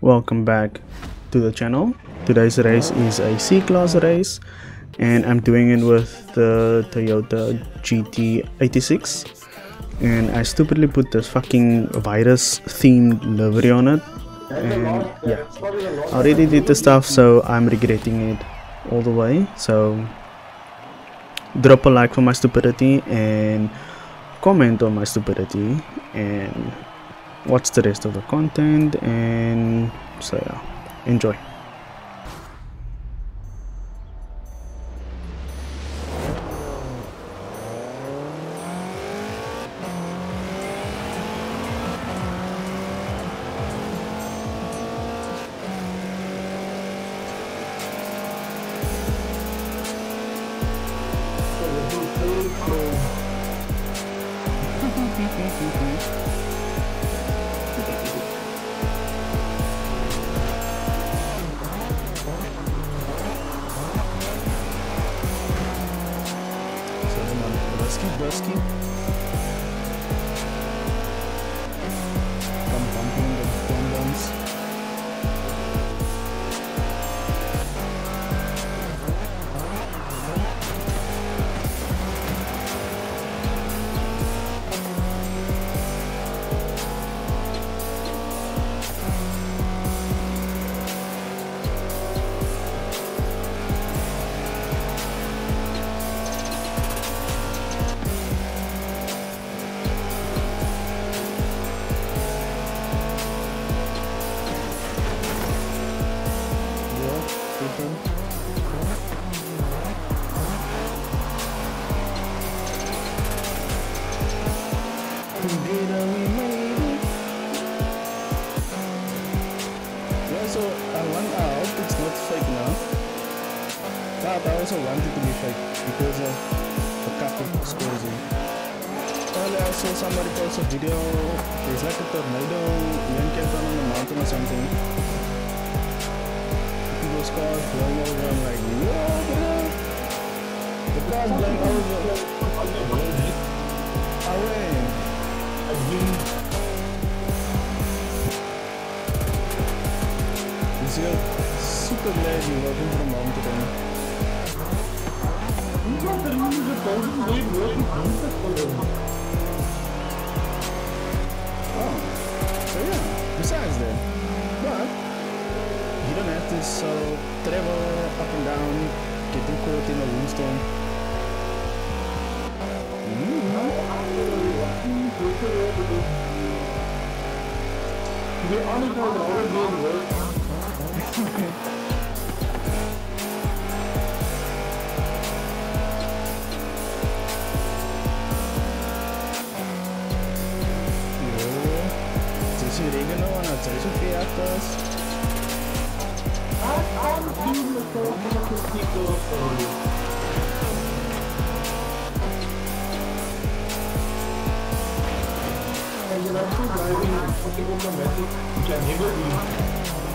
welcome back to the channel. Today's race is a c-class race and i'm doing it with the toyota gt86 and i stupidly put this fucking virus themed livery on it. And yeah. I already did the stuff so i'm regretting it all the way. So drop a like for my stupidity and comment on my stupidity. And watch the rest of the content and so yeah enjoy Brusky Yeah, so I want out. It's not fake now. But I also want it to be fake because of the couple exposing. Earlier I saw somebody post a video. There's like a tornado yanked down on the mountain or something. People's cars blowing over. I'm like, whoa. The cars blowing over. Away. Dus super blij dat je welkom voor een man te komen. Oh, so yeah, besides that. But, you don't have to so travel up and down, getting caught in a windstorm. To be honest, I was always doing work. I'm the same thing to people for And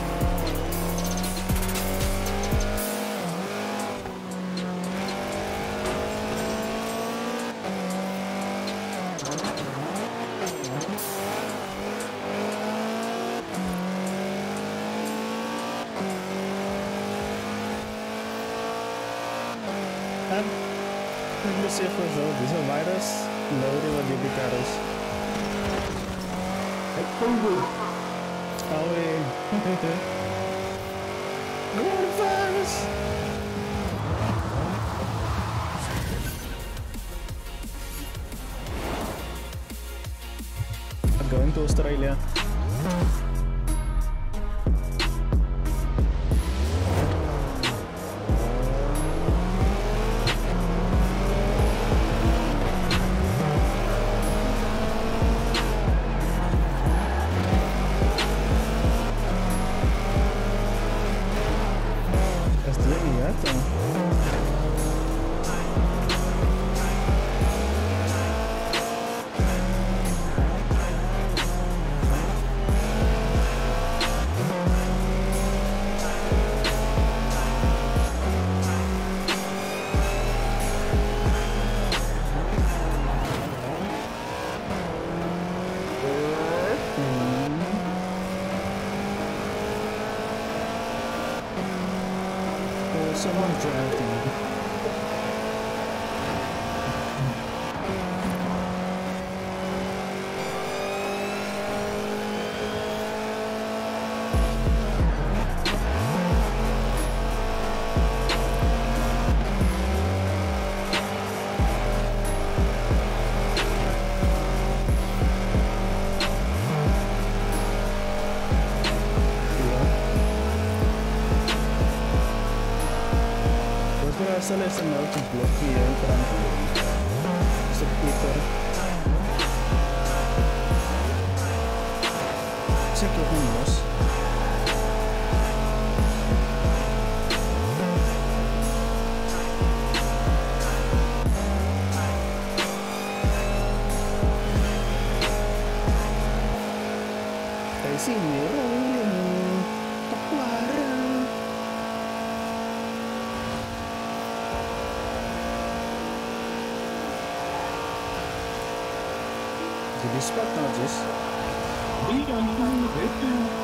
sehr versorgt. Wieso war das? Leute, weil wir begann das. Aue. Nur was? I'm going to Australia. Someone drafting. sal is nou te blokkeer Spot now, Jess? Big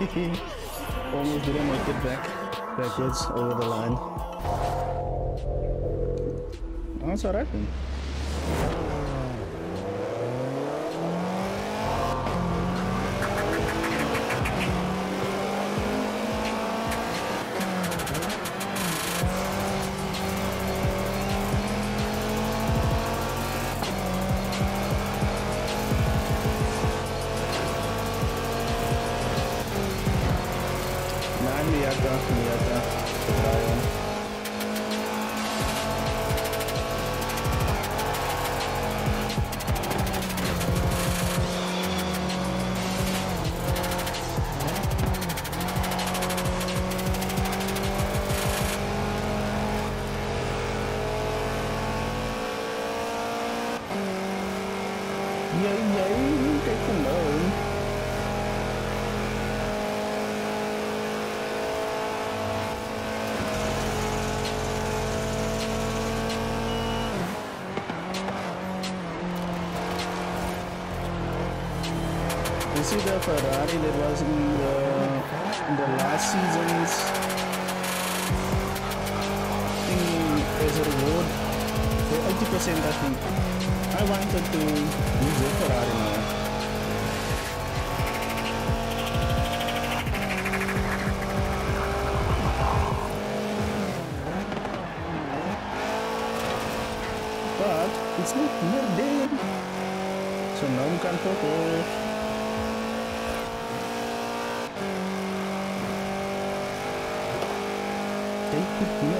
Almost didn't make it back backwards over the line. Oh, it's alright then. Nah, Miyata, Miyata. Ryan. Yay, yay, take a load. See the Ferrari that was in the, in the last season's thing as a reward for 80% I think. I wanted to use a Ferrari now. But it's not near there. So now we can focus. Take it,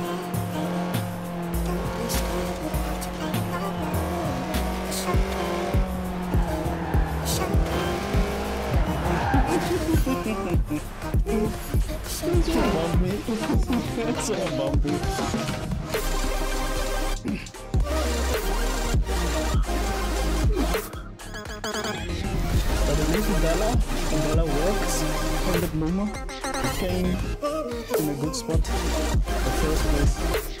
Bambu. Sama bambu. Pada ini Sundala, Sundala works on the bloomer. Came in a good spot. The first place.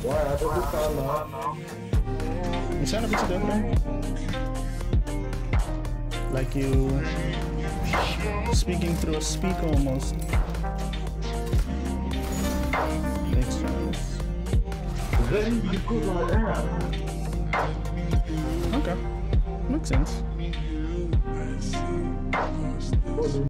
Wah, ada di sana. You different. Like you speaking through a speaker almost. Makes sense. On air. Okay. Makes sense.